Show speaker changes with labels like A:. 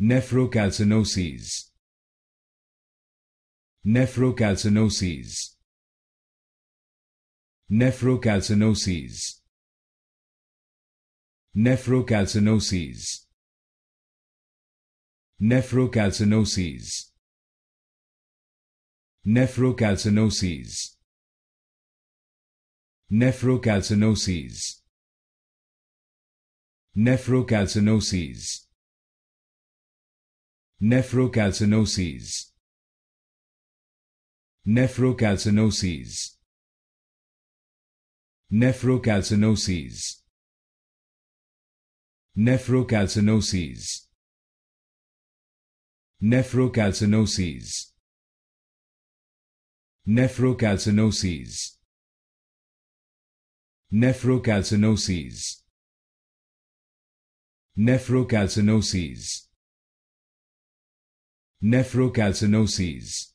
A: nephrocalcinosis. Nephrocalcinosis. Nephrocalcinosis. Nephrocalcinosis. Nephrocalcinosis. Nephrocalcinosis. Nephrocalcinosis. Nephrocalcinosis nephrocalcinosis. Nephrocalcinosis. Nephrocalcinosis. Nephrocalcinosis. Nephrocalcinosis. Nephrocalcinosis. Nephrocalcinosis. Nephrocalcinosis nephrocalcinoses